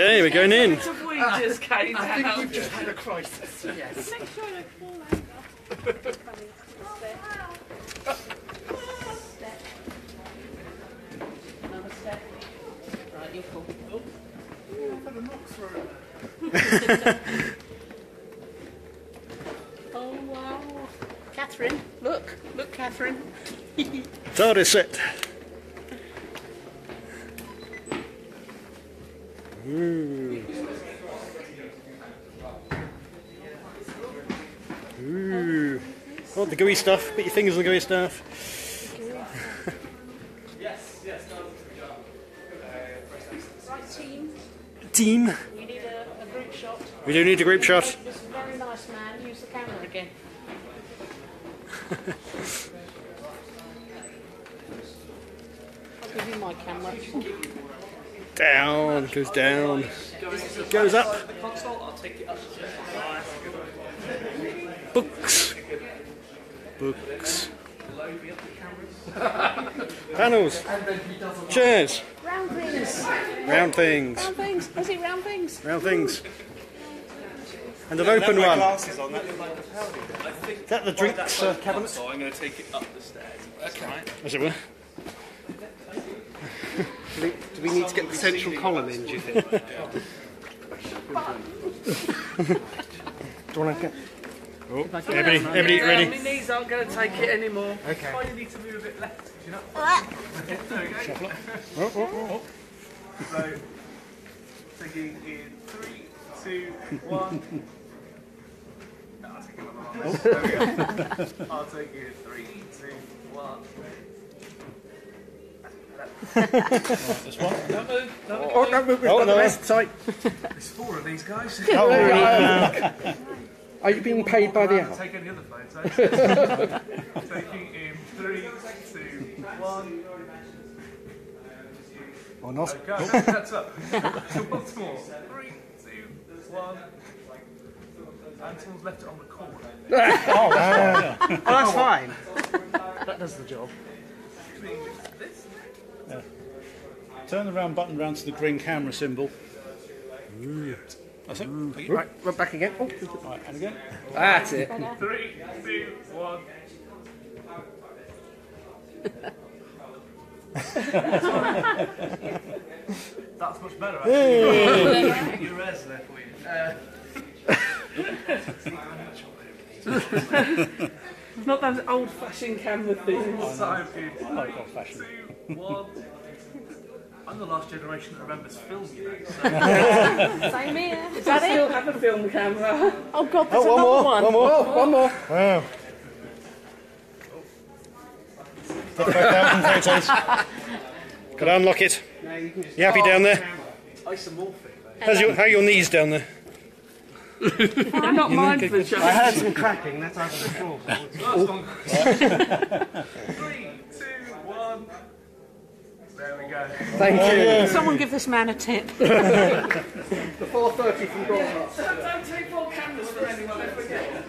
Okay, we're going in. We just came I think down. we've just had a crisis. Yes. Make sure I fall over. Another step. Right, you're cool. I've had a knock through. Oh wow. Catherine, look, look, Catherine. TARDIS set. Ooh. Ooh. Oh, the gooey stuff. Put your fingers on the gooey stuff. Yes, yes. Right, team. Team. We need a, a group shot. We do need a group shot. This very nice man. Use the camera again. I'll give you my camera. Down. Goes down. Goes up. The console, I'll take it up. Books. Books. Panels. Chairs. Round things. Round things. Round things. Is it round things? Round things. And an open one. glasses on, that looked like a powder. I think Is that the drinks uh, cabinet? so. I'm going to take it up the stairs. That's right. As it were. Do we, do we need to get the central column in, do you think? do you want to get... Oh, everybody, everybody Yeah, ready? My knees aren't going to take it anymore. Okay. Oh, you need to move a bit left. You know? Oh, oh, oh. So, taking in three, two, one. No, I'll take it one more. There we go. I'll take it in three, two, one. This one. Don't move. Don't move. Oh, no, we've Oh, got no. the rest. Sorry. There's four of these guys. Are you being paid by the I'll hour? take any other photos. Eh? taking in three, two, one. Or not. Go, that's up. Once more. Three, two, one. And someone's left it on the corner. Oh, that's fine. That does the job. This? Turn the round button round to the green camera symbol. That's it. Right, right back again. Oh, Right, and again. that's it. Three, two, one. That's much better, actually. Your res there for you. Uh, Not those old-fashioned camera things. so good. I like old fashioned. Two, one. I'm the last generation that remembers film, you know. So Same here. Is I that still it? have a film camera. Oh god, there's Oh, one another more. one. One more. Oh, one more. Wow. Got 5,000 photos. Got to unlock it. No, you can just... You happy down there? isomorphic. How's your, how are your knees down there? They're not mine for the I show. heard some cracking. That's over the floor. Last one. Oh. Three, two, one. There we go. Thank you. Someone give this man a tip. The 4.30 from Broadcast. Don't take more cameras for anyone, I forget.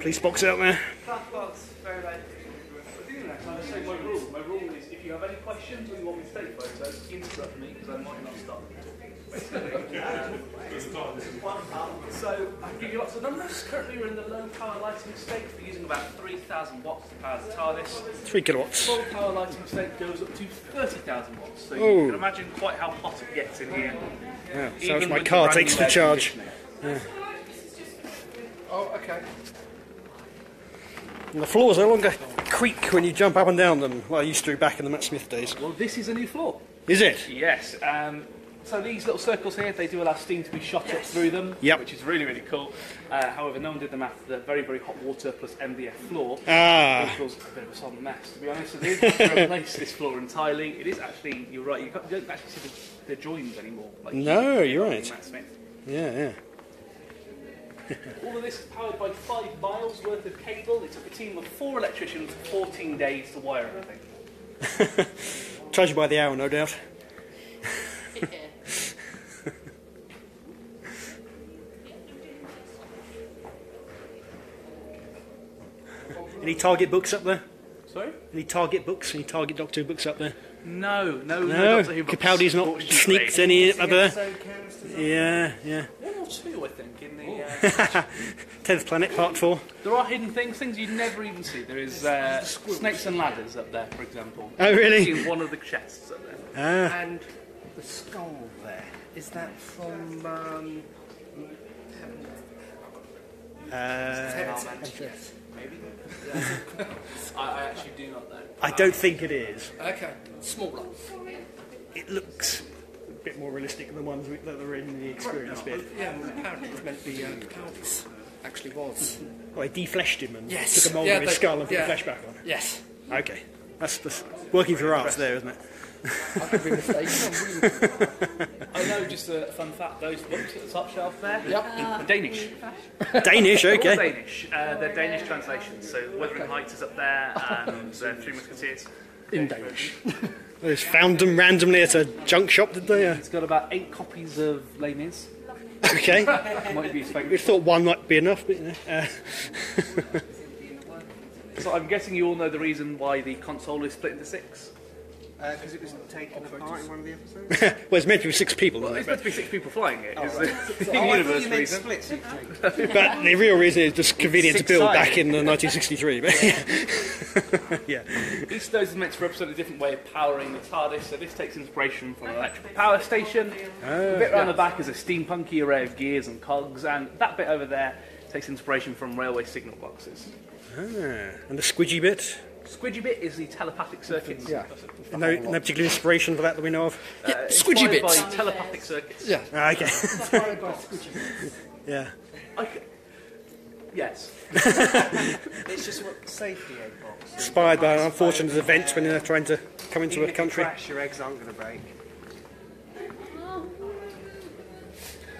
Police box out there. Very late. I do that. I say my rule. My rule is if you have any questions or you want me to take photos, interrupt me because I might not stop. so I can give you lots of numbers. Currently we're in the low power lighting state. We're using about 3,000 watts to power the TARDIS. Three kilowatts. Full power lighting state goes up to 30,000 watts. So you can imagine quite how hot it gets in here. Yeah, so even my with the car takes the charge. air conditioning. Oh, okay. And the floors no longer creak when you jump up and down them, like I used to back in the Matt Smith days. Well, this is a new floor. Is it? Yes. Um, so these little circles here, they do allow steam to be shot up through them, Yep. which is really, really cool. Uh, however, no one did the math. The very, very hot water plus MDF floor Ah. equals a bit of a solid mess. To be honest with you, to replace this floor entirely, it is actually. You're right. You, can't, you don't actually see the, the joins anymore. Like No, you you're right. in Matt Smith. Yeah, yeah. All of this is powered by five miles worth of cable. It took a team of four electricians 14 days to wire everything. Charge you by the hour, no doubt. Any target books up there? Sorry? Any Target books? Any Target Doctor Who books up there? No, no, No, books, Capaldi's not sneaked any up there. Yeah, yeah. One or two, I think, in the. Uh, Tenth Planet, Part Four. there are hidden things, things you'd never even see. There is uh, snakes and ladders up there, for example. Oh, really? In one of the chests up there. Ah, And the skull there, is that from um, uh, I, I actually do not know. I don't think it is. Okay. Smaller. It looks a bit more realistic than the ones we, that are in the experience bit. Yeah, well, apparently it was meant to be uh, Capaldi's. Actually was. Well, they defleshed him and Yes. took a mould Yeah, of his they- skull and put yeah. the flesh back on. Yes. Okay. That's, that's working for arts there, isn't it? I could be mistaken. I know, just a fun fact, those books at the top shelf there, Yep. are Danish. Danish, They're okay. Danish. Uh, they're Danish translations. So Wuthering Heights is up there, and uh, Three Musketeers. In Danish. They just found them randomly at a junk shop, did they? It's got about eight copies of Les Mis. okay. Might be his We thought one might be enough, but you know. Uh, So I'm guessing you all know the reason why the console is split into six. Because it was taken apart in one of the episodes? well, it's meant to be six people, Well, it's meant to be six people flying it. is the, the Oh, I thought universe you reason. split. But the real reason is just convenient to build back in uh, 1963. But yeah. Each of those is meant to represent a different way of powering the TARDIS. So this takes inspiration from an electrical power station. the bit around the back is a steampunky array of gears and cogs, and that bit over there takes inspiration from railway signal boxes. Ah, and the squidgy bit. Squidgy bit is the telepathic circuits. Yeah. No, no particular inspiration for that that we know of. Uh, squidgy inspired bits. By telepathic circuits. Yeah. Ah, okay. yeah. I c- yes. It's just what safety egg box. Inspired by an unfortunate events when they're trying to come into Even a if you country. crash, your eggs aren't going to break.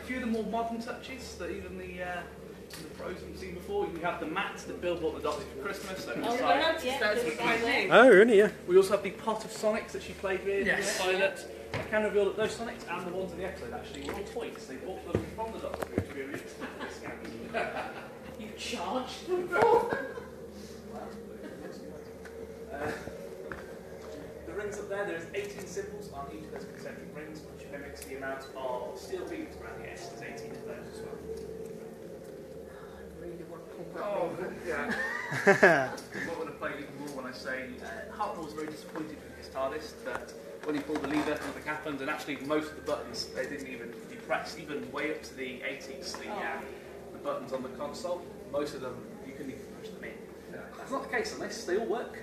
A few of the more modern touches that even the, uh, the pros haven't seen before. You have the mats that Bill bought the Doctor for Christmas. So Oh, inside- I noticed those were down there. Oh, really? Yeah. We also have the pot of Sonics that she played with Yes. in the pilot. I can reveal that those Sonics and the ones in the episode actually were all toys. They bought them from the Doctor Who experience at a. You charged them for The rings up there, there's 18 symbols on each of those concentric rings, which mimics the amount of steel beams around the S. There's 18 of those as well. Oh, yeah. I'm not going to play even more when I say uh, Hartnell was very disappointed with his TARDIS that when he pulled the lever, nothing happened, and actually most of the buttons they didn't even be pressed, even way up to the 80s, the, uh, the buttons on the console, most of them you couldn't even push them in. That's not the case on this, they all work.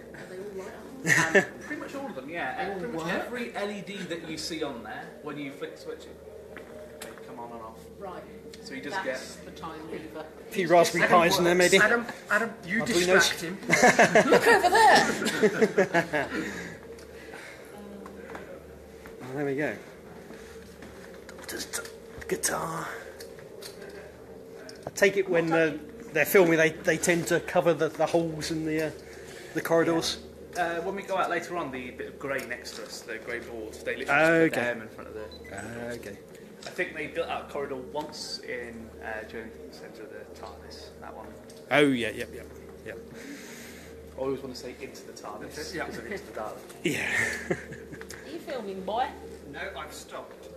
and pretty much all of them, yeah. Pretty much every LED that you see on there, when you flick the switch, it they on and off. Right. So you just That's the time lever. A few Raspberry Pis in there, maybe. Adam, Adam, you Probably knows. distract him. Look over there. Oh, there we go. Just guitar. I take it when uh, they're filming, they, they tend to cover the, the holes in the uh, the corridors. Uh, when we go out later on, the bit of grey next to us, the grey boards, they literally Okay. put them in front of the. Okay. I think they built out a corridor once in uh, Journey to the Centre of the TARDIS. That one. Oh yeah, yep, yep, yep. I always want to say into the TARDIS Yeah. because of into the Dalek. Yeah. Are you filming, boy? No, I've stopped.